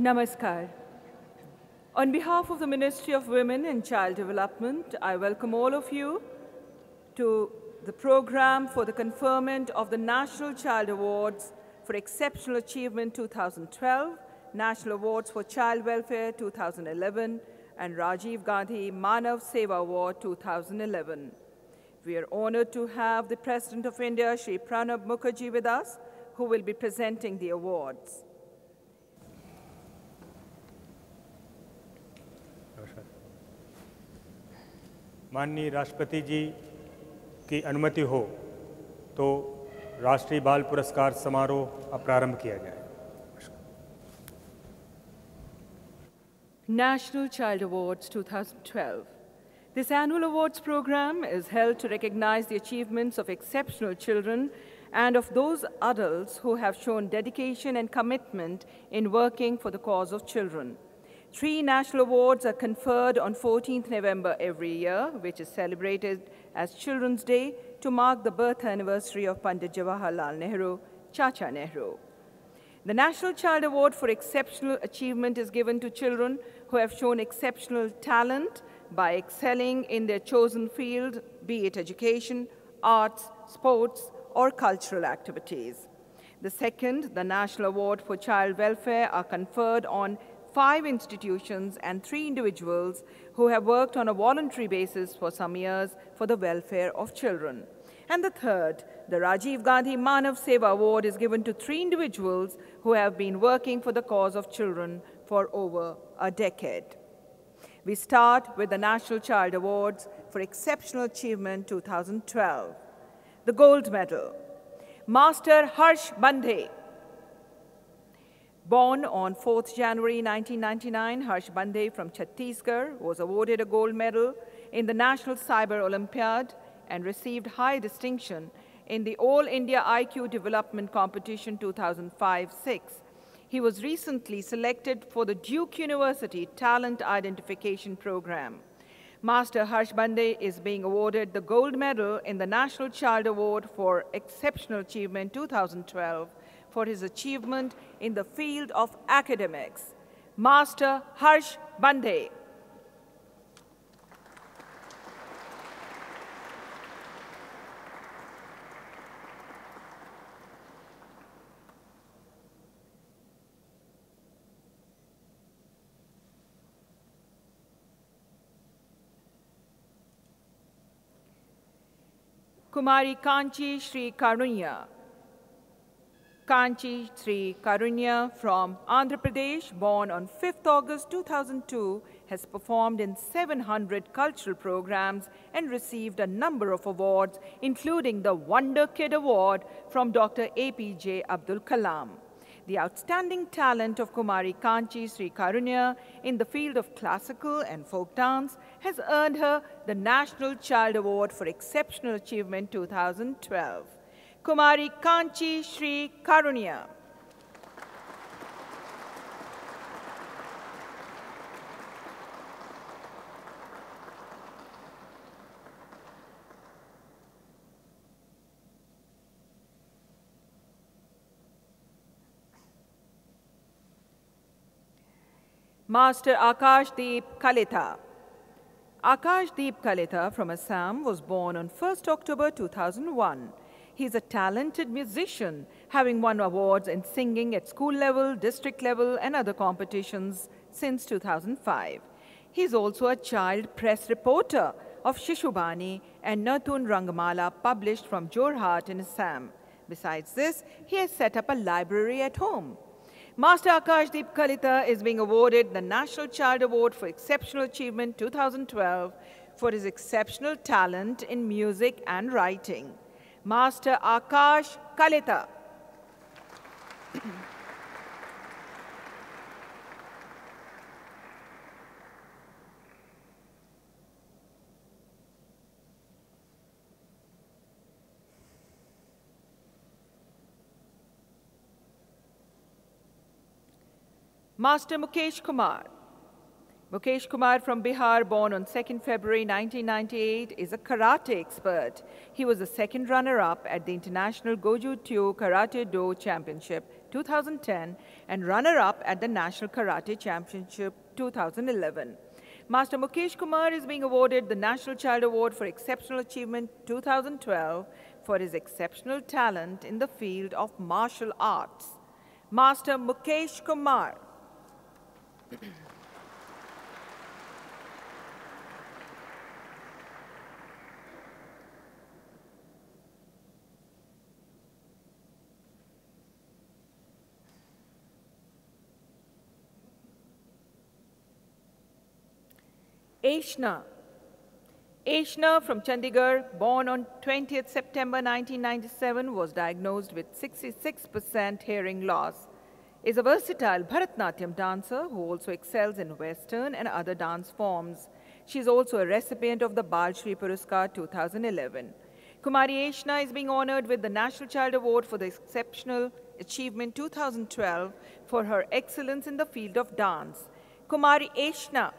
Namaskar. On behalf of the Ministry of Women and Child Development, I welcome all of you to the program for the conferment of the National Child Awards for Exceptional Achievement 2012, National Awards for Child Welfare 2011, and Rajiv Gandhi Manav Seva Award 2011. We are honored to have the President of India, Shri Pranab Mukherjee, with us, who will be presenting the awards. माननीय राष्ट्रपति जी की अनुमति हो तो राष्ट्रीय बाल पुरस्कार समारोह अब प्रारंभ किया जाए National Child Awards 2012. This annual awards program is held to recognize the achievements of exceptional children and of those adults who have shown dedication and commitment in working for the cause of children. Three national awards are conferred on 14th November every year, which is celebrated as Children's Day to mark the birth anniversary of Pandit Jawaharlal Nehru, Chacha Nehru. The National Child Award for Exceptional Achievement is given to children who have shown exceptional talent by excelling in their chosen field, be it education, arts, sports, or cultural activities. The second, the National Award for Child Welfare, are conferred on five institutions and three individuals who have worked on a voluntary basis for some years for the welfare of children. And the third, the Rajiv Gandhi Manav Seva Award is given to three individuals who have been working for the cause of children for over a decade. We start with the National Child Awards for Exceptional Achievement 2012. The Gold Medal, Master Harsh Bandhe, Born on 4th January 1999, Harsh Bandhe from Chhattisgarh was awarded a gold medal in the National Cyber Olympiad and received high distinction in the All India IQ Development Competition 2005-6. He was recently selected for the Duke University Talent Identification Program. Master Harsh Bandhe is being awarded the gold medal in the National Child Award for Exceptional Achievement 2012 for his achievement in the field of academics. Master Harsh Bandhe. Kumari Kanchi Sri Karunya. Kanchi Sri Karunya from Andhra Pradesh, born on 5th August 2002, has performed in 700 cultural programs and received a number of awards, including the Wonder Kid Award from Dr. APJ Abdul Kalam. The outstanding talent of Kumari Kanchi Sri Karunya in the field of classical and folk dance has earned her the National Child Award for Exceptional Achievement 2012. Kumari Kanchi Sri Karunya. Master Akash Deep Kalita. Akash Deep Kalita from Assam was born on 1st October 2001. He's a talented musician, having won awards in singing at school level, district level, and other competitions since 2005. He's also a child press reporter of Shishubani and Natun Rangamala published from Jorhat in Assam. Besides this, he has set up a library at home. Master Akash Deep Kalita is being awarded the National Child Award for Exceptional Achievement 2012 for his exceptional talent in music and writing. Master Akash Kalita. Master Mukesh Kumar. Mukesh Kumar from Bihar, born on 2nd February 1998, is a karate expert. He was the second runner-up at the International Goju Ryu Karate Do Championship 2010 and runner-up at the National Karate Championship 2011. Master Mukesh Kumar is being awarded the National Child Award for Exceptional Achievement 2012 for his exceptional talent in the field of martial arts. Master Mukesh Kumar. Ashna. Aishna from Chandigarh, born on 20th September 1997, was diagnosed with 66% hearing loss. Is a versatile Bharatnatyam dancer who also excels in Western and other dance forms. She is also a recipient of the Bal Shri Puraskar 2011. Kumari Ashna is being honored with the National Child Award for the Exceptional Achievement 2012 for her excellence in the field of dance. Kumari Ashna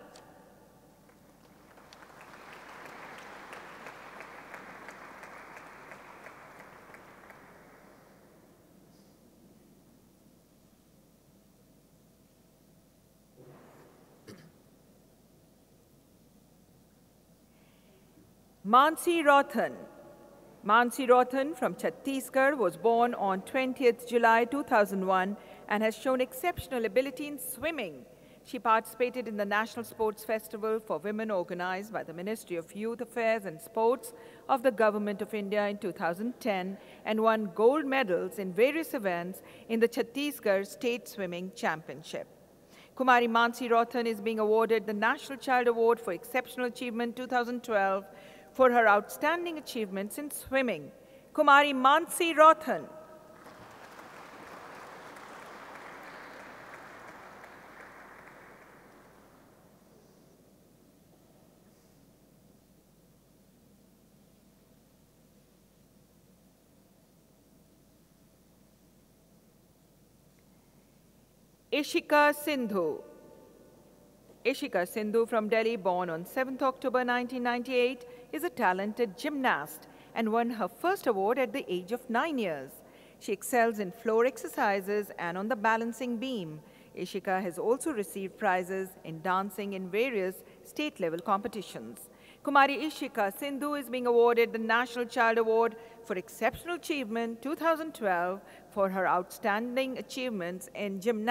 Mansi Rothan. Mansi Rothan from Chhattisgarh was born on 20th July 2001 and has shown exceptional ability in swimming. She participated in the National Sports Festival for Women organized by the Ministry of Youth Affairs and Sports of the Government of India in 2010 and won gold medals in various events in the Chhattisgarh State Swimming Championship. Kumari Mansi Rothan is being awarded the National Child Award for Exceptional Achievement 2012 for her outstanding achievements in swimming. Kumari Mansi Rothan. Ishika Sindhu. Ishika Sindhu from Delhi, born on 7th October 1998, is a talented gymnast and won her first award at the age of nine years. She excels in floor exercises and on the balancing beam. Ishika has also received prizes in dancing in various state-level competitions. Kumari Ishika Sindhu is being awarded the National Child Award for Exceptional Achievement 2012 for her outstanding achievements in gymnastics.